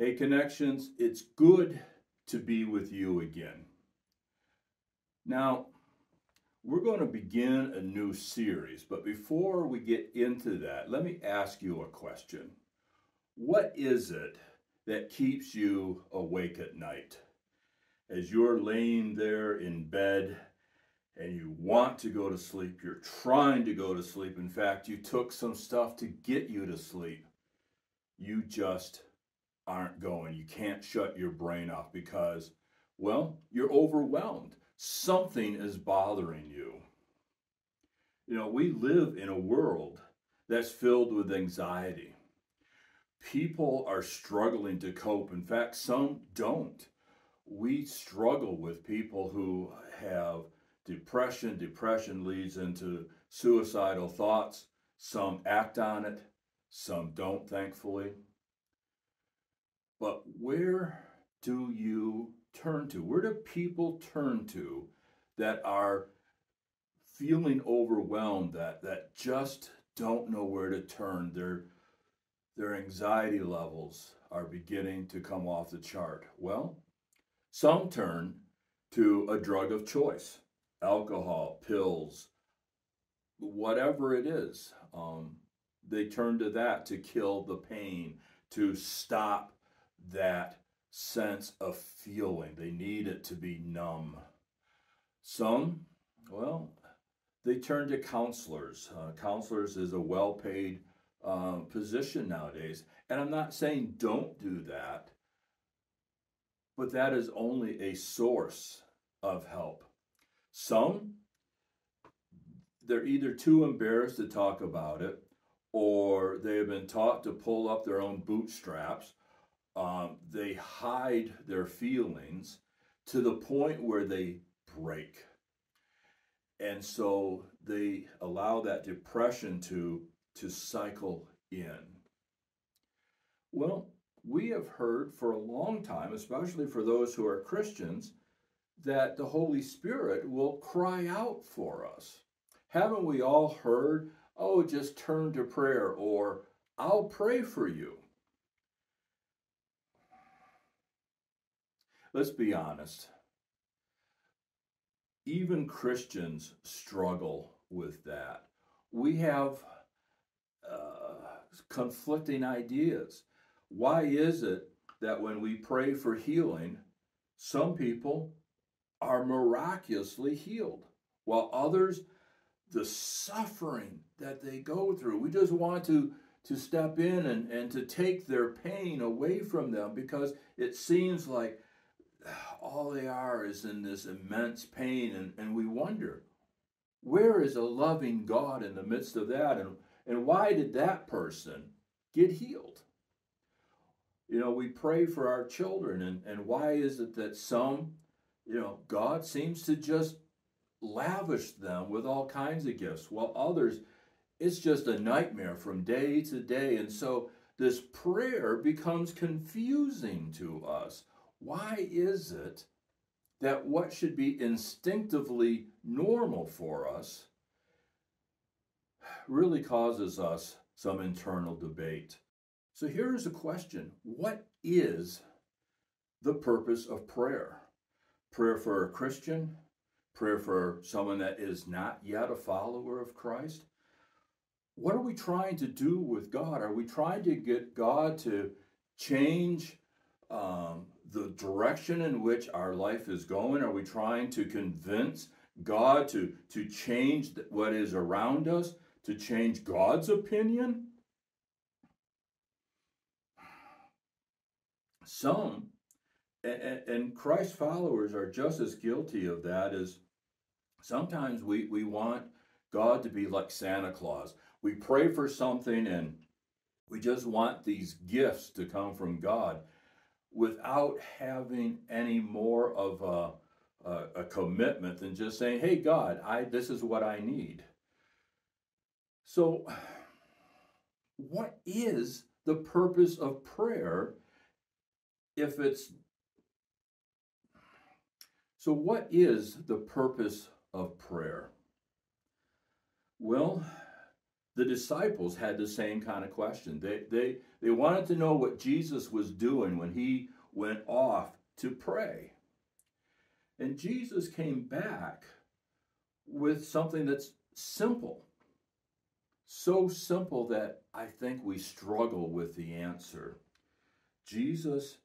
Hey, connections, it's good to be with you again. Now, we're going to begin a new series, but before we get into that, let me ask you a question. What is it that keeps you awake at night? As you're laying there in bed and you want to go to sleep, you're trying to go to sleep. In fact, you took some stuff to get you to sleep. You just aren't going. You can't shut your brain off because, well, you're overwhelmed. Something is bothering you. You know, we live in a world that's filled with anxiety. People are struggling to cope. In fact, some don't. We struggle with people who have depression. Depression leads into suicidal thoughts. Some act on it, some don't, thankfully. But where do you turn to? Where do people turn to that are feeling overwhelmed, that, that just don't know where to turn? Their, their anxiety levels are beginning to come off the chart. Well, some turn to a drug of choice alcohol, pills, whatever it is. Um, they turn to that to kill the pain, to stop that sense of feeling. They need it to be numb. Some, well, they turn to counselors. Uh, counselors is a well paid uh, position nowadays. And I'm not saying don't do that, but that is only a source of help. Some, they're either too embarrassed to talk about it or they have been taught to pull up their own bootstraps um, they hide their feelings to the point where they break. And so they allow that depression to, to cycle in. Well, we have heard for a long time, especially for those who are Christians, that the Holy Spirit will cry out for us. Haven't we all heard, oh, just turn to prayer or I'll pray for you? Let's be honest. Even Christians struggle with that. We have uh, conflicting ideas. Why is it that when we pray for healing, some people are miraculously healed, while others, the suffering that they go through, we just want to to step in and, and to take their pain away from them because it seems like all they are is in this immense pain, and, and we wonder, where is a loving God in the midst of that? And, and why did that person get healed? You know, we pray for our children, and, and why is it that some, you know, God seems to just lavish them with all kinds of gifts, while others, it's just a nightmare from day to day. And so this prayer becomes confusing to us. Why is it that what should be instinctively normal for us really causes us some internal debate? So here's a question What is the purpose of prayer? Prayer for a Christian? Prayer for someone that is not yet a follower of Christ? What are we trying to do with God? Are we trying to get God to change um, the direction in which our life is going? Are we trying to convince God to, to change what is around us, to change God's opinion? Some, and, Christ followers are just as guilty of that as sometimes we, we want God to be like Santa Claus. We pray for something and we just want these gifts to come from God without having any more of a, a, a, commitment than just saying, hey, God, I, this is what I need. So, what is the purpose of prayer if it's. So, what is the purpose of prayer? Well, the disciples had the same kind of question. They, they, they wanted to know what Jesus was doing when he went off to pray. And Jesus came back with something that's simple. So simple that I think we struggle with the answer. Jesus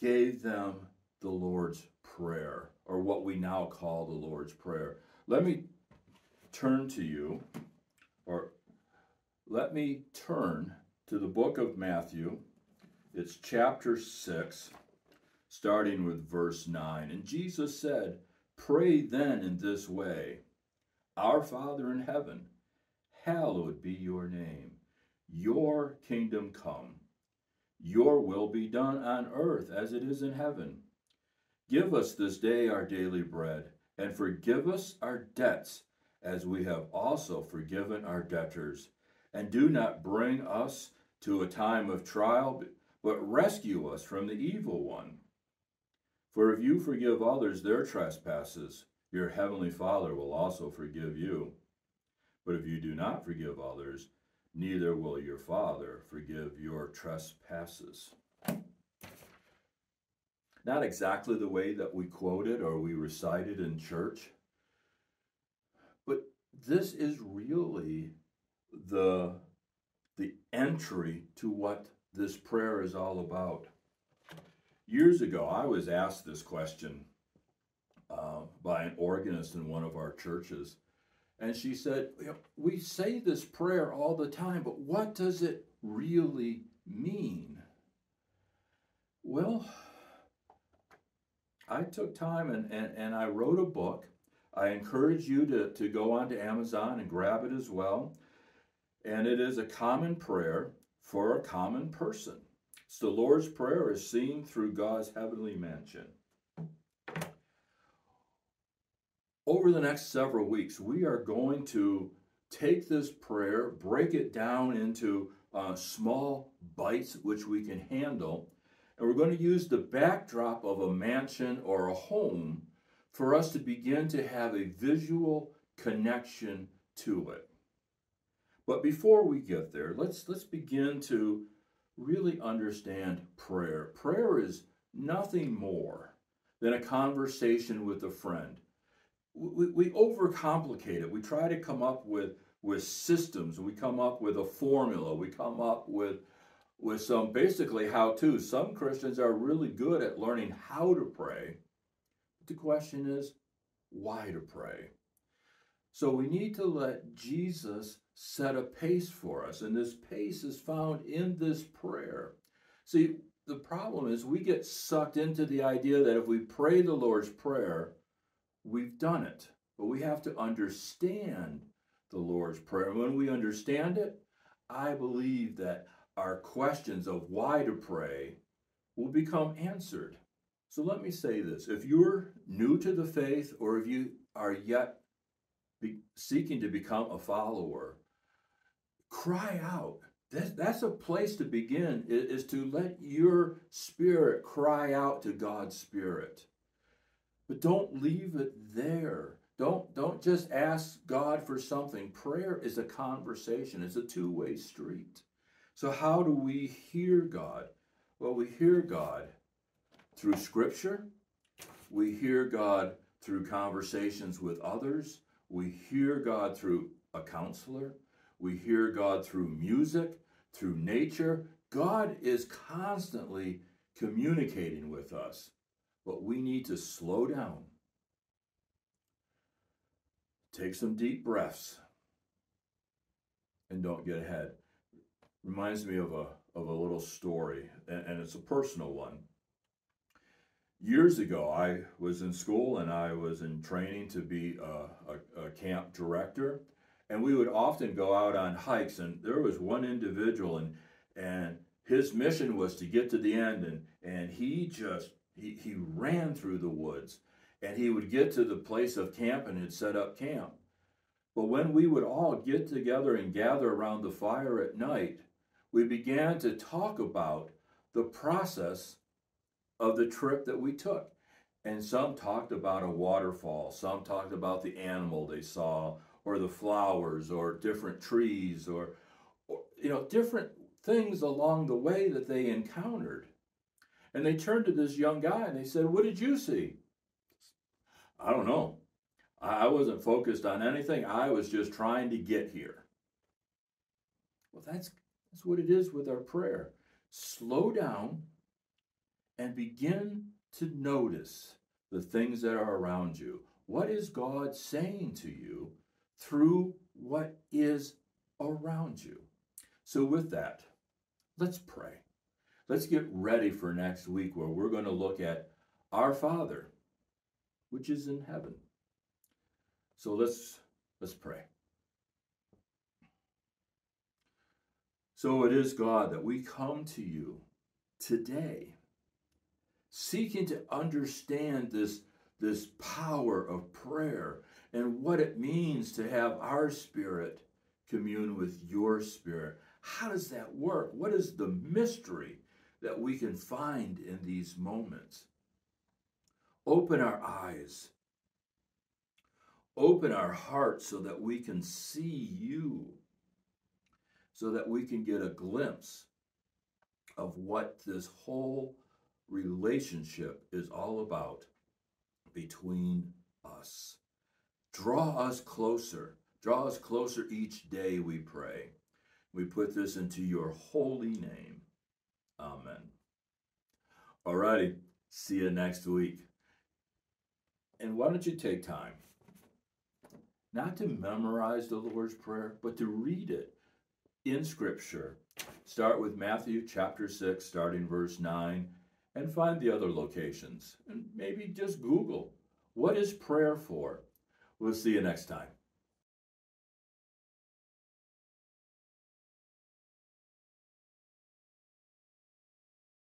gave them the Lord's Prayer, or what we now call the Lord's Prayer. Let me turn to you, or let me turn to the book of Matthew. It's chapter 6, starting with verse 9. And Jesus said, Pray then in this way Our Father in heaven, hallowed be your name. Your kingdom come. Your will be done on earth as it is in heaven. Give us this day our daily bread, and forgive us our debts as we have also forgiven our debtors. And do not bring us to a time of trial, but rescue us from the evil one. For if you forgive others their trespasses, your heavenly Father will also forgive you. But if you do not forgive others, neither will your Father forgive your trespasses. Not exactly the way that we quoted or we recited in church, but this is really the, the entry to what this prayer is all about. Years ago, I was asked this question uh, by an organist in one of our churches. And she said, We say this prayer all the time, but what does it really mean? Well, I took time and, and, and I wrote a book. I encourage you to, to go onto Amazon and grab it as well. And it is a common prayer for a common person. So the Lord's Prayer is seen through God's heavenly mansion. Over the next several weeks, we are going to take this prayer, break it down into uh, small bites which we can handle, and we're going to use the backdrop of a mansion or a home for us to begin to have a visual connection to it. But before we get there, let's let's begin to really understand prayer. Prayer is nothing more than a conversation with a friend. We, we overcomplicate it. We try to come up with, with systems. We come up with a formula. We come up with, with some basically how to. Some Christians are really good at learning how to pray. But the question is, why to pray? So we need to let Jesus set a pace for us. And this pace is found in this prayer. See, the problem is we get sucked into the idea that if we pray the Lord's Prayer, we've done it. But we have to understand the Lord's Prayer. When we understand it, I believe that our questions of why to pray will become answered. So let me say this if you're new to the faith or if you are yet be, seeking to become a follower, cry out. That's, that's a place to begin, is, is to let your spirit cry out to God's spirit. But don't leave it there. Don't, don't just ask God for something. Prayer is a conversation, it's a two way street. So, how do we hear God? Well, we hear God through Scripture, we hear God through conversations with others, we hear God through a counselor, we hear God through music, through nature. God is constantly communicating with us, but we need to slow down. Take some deep breaths and don't get ahead. Reminds me of a, of a little story, and, and it's a personal one. Years ago, I was in school and I was in training to be a, a, a camp director. And we would often go out on hikes and there was one individual and and his mission was to get to the end and and he just he, he ran through the woods and he would get to the place of camp and he'd set up camp. But when we would all get together and gather around the fire at night we began to talk about the process of the trip that we took and some talked about a waterfall some talked about the animal they saw or the flowers or different trees or you know, different things along the way that they encountered. And they turned to this young guy and they said, What did you see? I don't know. I wasn't focused on anything. I was just trying to get here. Well, that's, that's what it is with our prayer. Slow down and begin to notice the things that are around you. What is God saying to you through what is around you? So, with that, let's pray. Let's get ready for next week where we're going to look at our Father, which is in heaven. So let's let's pray. So it is God that we come to you today seeking to understand this this power of prayer and what it means to have our spirit commune with your spirit. How does that work? What is the mystery that we can find in these moments? Open our eyes. Open our hearts so that we can see you, so that we can get a glimpse of what this whole relationship is all about between us. Draw us closer. Draw us closer each day, we pray. We put this into your holy name. Amen. All righty. See you next week. And why don't you take time not to memorize the Lord's Prayer, but to read it in Scripture. Start with Matthew chapter 6, starting verse 9, and find the other locations. And maybe just Google what is prayer for? We'll see you next time.